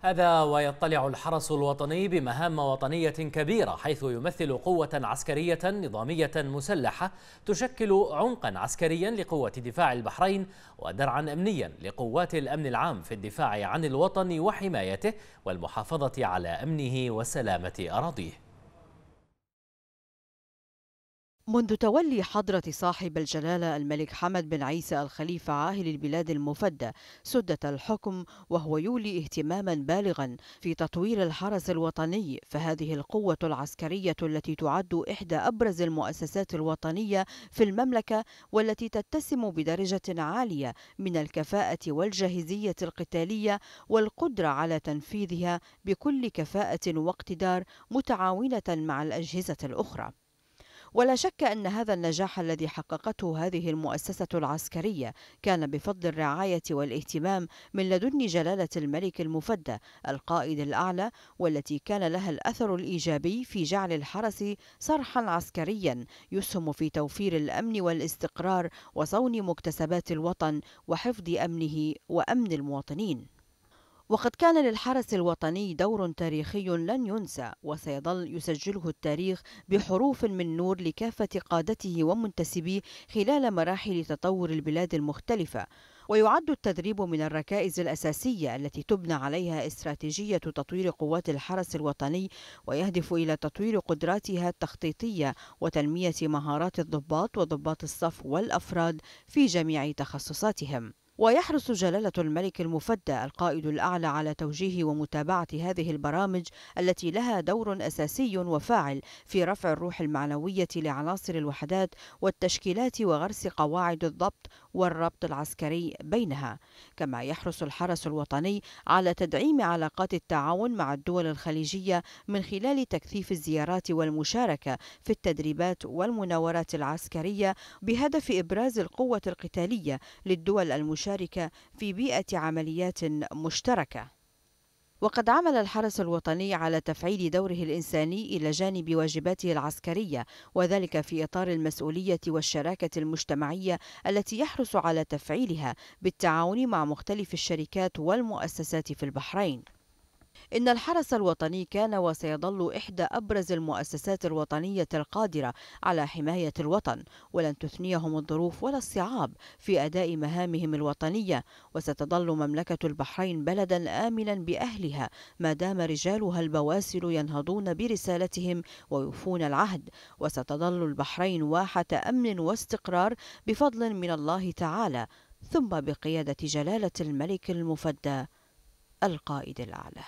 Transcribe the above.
هذا ويطلع الحرس الوطني بمهام وطنية كبيرة حيث يمثل قوة عسكرية نظامية مسلحة تشكل عمقا عسكريا لقوة دفاع البحرين ودرعا أمنيا لقوات الأمن العام في الدفاع عن الوطن وحمايته والمحافظة على أمنه وسلامة أراضيه. منذ تولي حضرة صاحب الجلالة الملك حمد بن عيسى الخليفة عاهل البلاد المفدى سدة الحكم وهو يولي اهتماما بالغا في تطوير الحرس الوطني. فهذه القوة العسكرية التي تعد إحدى أبرز المؤسسات الوطنية في المملكة والتي تتسم بدرجة عالية من الكفاءة والجاهزية القتالية والقدرة على تنفيذها بكل كفاءة واقتدار متعاونة مع الأجهزة الأخرى. ولا شك أن هذا النجاح الذي حققته هذه المؤسسة العسكرية كان بفضل الرعاية والاهتمام من لدن جلالة الملك المفدى القائد الأعلى والتي كان لها الأثر الإيجابي في جعل الحرس صرحا عسكريا يسهم في توفير الأمن والاستقرار وصون مكتسبات الوطن وحفظ أمنه وأمن المواطنين. وقد كان للحرس الوطني دور تاريخي لن ينسى وسيظل يسجله التاريخ بحروف من نور لكافة قادته ومنتسبيه خلال مراحل تطور البلاد المختلفة. ويعد التدريب من الركائز الأساسية التي تبنى عليها استراتيجية تطوير قوات الحرس الوطني ويهدف إلى تطوير قدراتها التخطيطية وتنمية مهارات الضباط وضباط الصف والأفراد في جميع تخصصاتهم. ويحرص جلالة الملك المفدى القائد الأعلى على توجيه ومتابعة هذه البرامج التي لها دور أساسي وفاعل في رفع الروح المعنوية لعناصر الوحدات والتشكيلات وغرس قواعد الضبط والربط العسكري بينها. كما يحرص الحرس الوطني على تدعيم علاقات التعاون مع الدول الخليجية من خلال تكثيف الزيارات والمشاركة في التدريبات والمناورات العسكرية بهدف إبراز القوة القتالية للدول المشاركة المشاركة في بيئة عمليات مشتركة. وقد عمل الحرس الوطني على تفعيل دوره الإنساني إلى جانب واجباته العسكرية وذلك في إطار المسؤولية والشراكة المجتمعية التي يحرص على تفعيلها بالتعاون مع مختلف الشركات والمؤسسات في البحرين. إن الحرس الوطني كان وسيظل إحدى أبرز المؤسسات الوطنية القادرة على حماية الوطن ولن تثنيهم الظروف ولا الصعاب في أداء مهامهم الوطنية. وستظل مملكة البحرين بلدا آمنا بأهلها ما دام رجالها البواسل ينهضون برسالتهم ويوفون العهد. وستظل البحرين واحة أمن واستقرار بفضل من الله تعالى ثم بقيادة جلالة الملك المفدى القائد الأعلى.